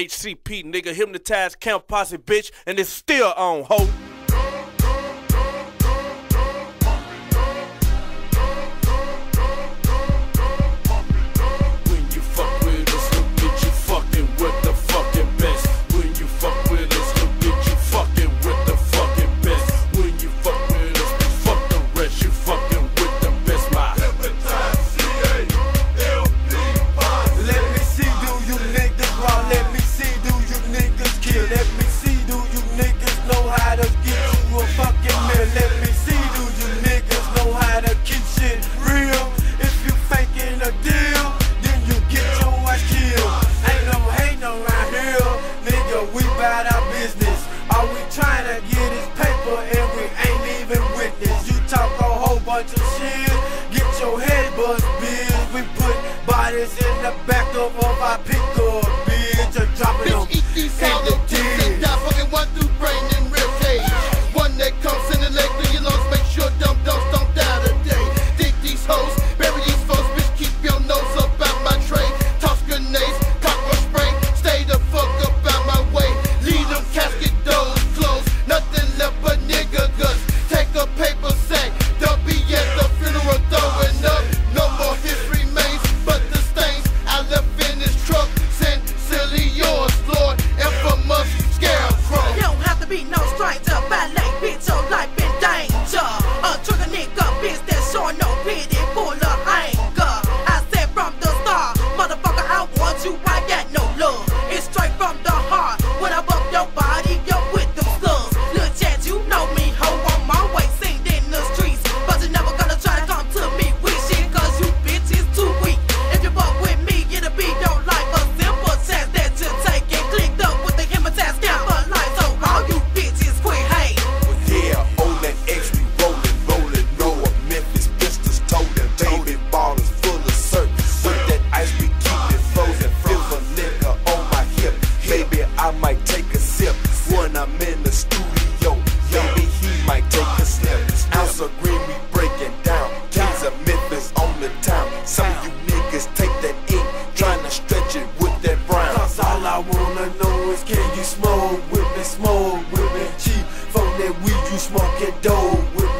HCP, nigga, hypnotized, camp posse, bitch, and it's still on, ho. a deal, then you get your ass killed. Ain't no hating around here, nigga, we bout our business. All we trying to get is paper and we ain't even witness. You talk a whole bunch of shit, get your head bust, bitch. We put bodies in the back. people say down. Kings of Memphis on the town. Some of you niggas take that ink, trying to stretch it with that brown. Cause all I wanna know is can you smoke with me, smoke with me, cheap. From that weed you smoking dope with me.